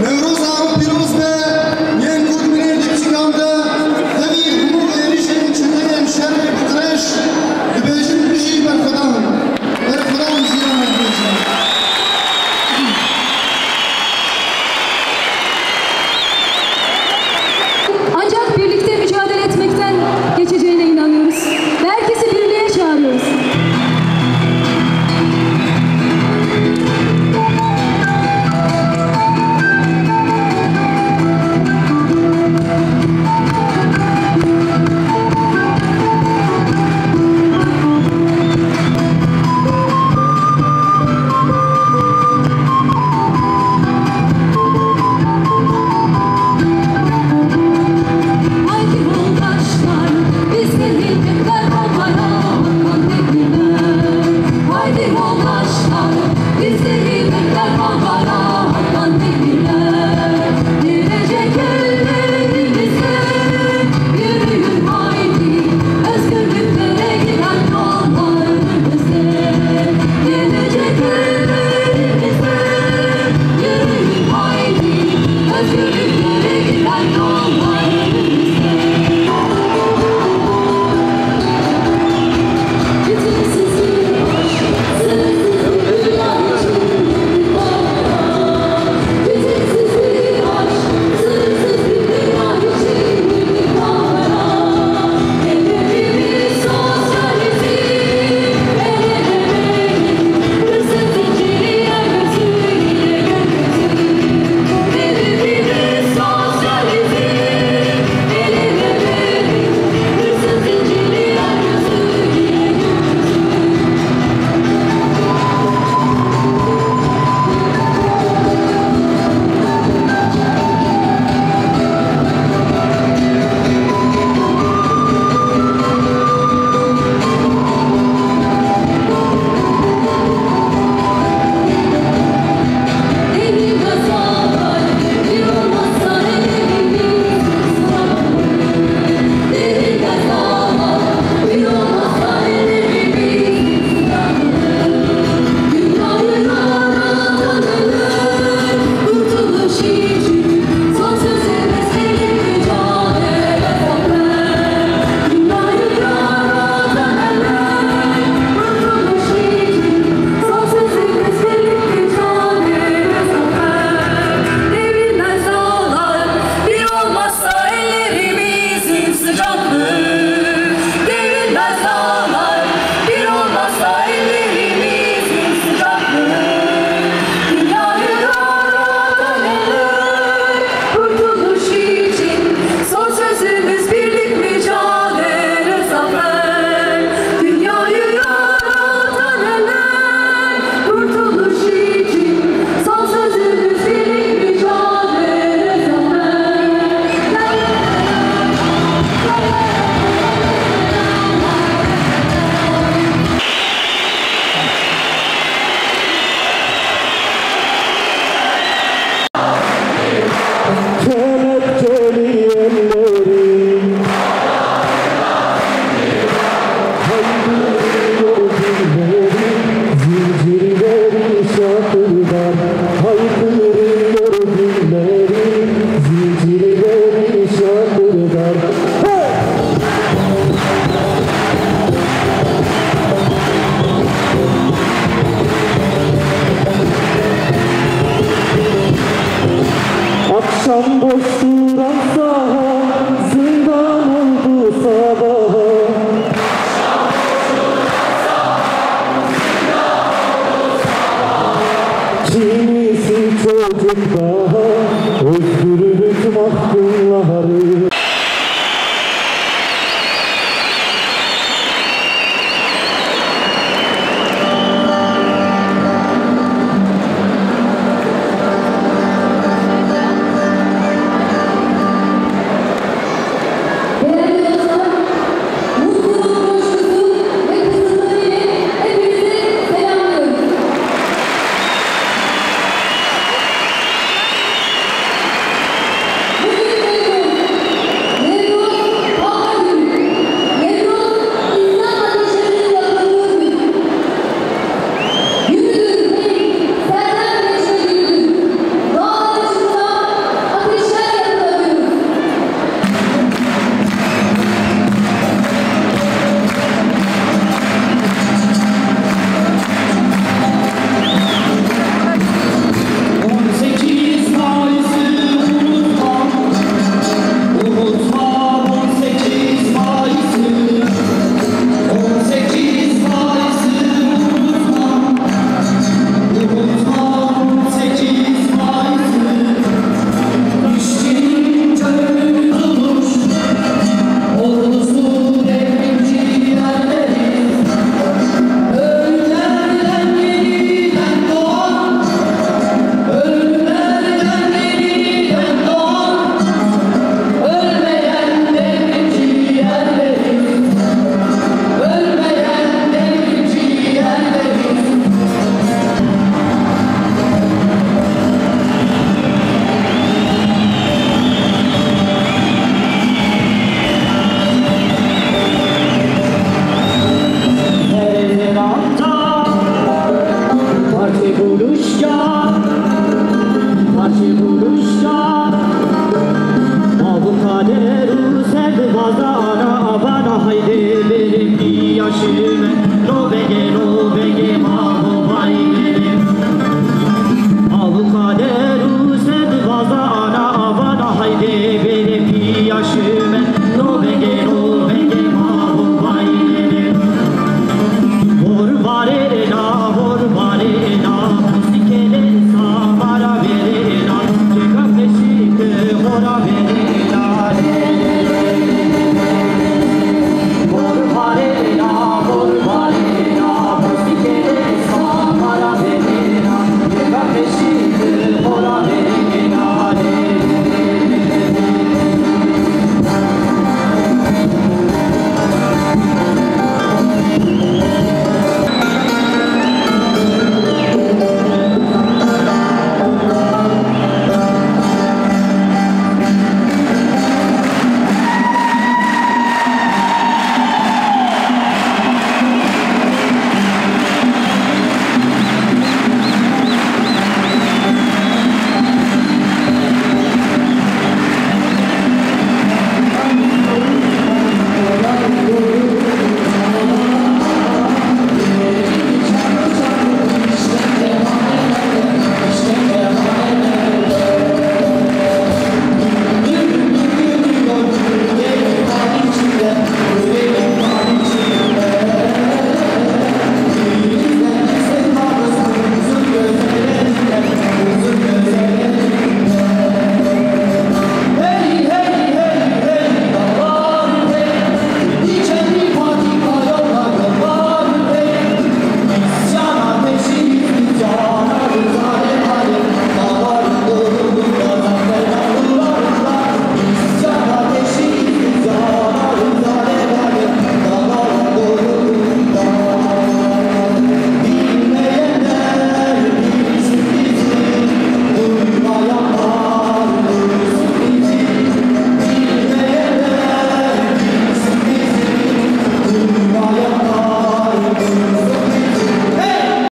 Noodles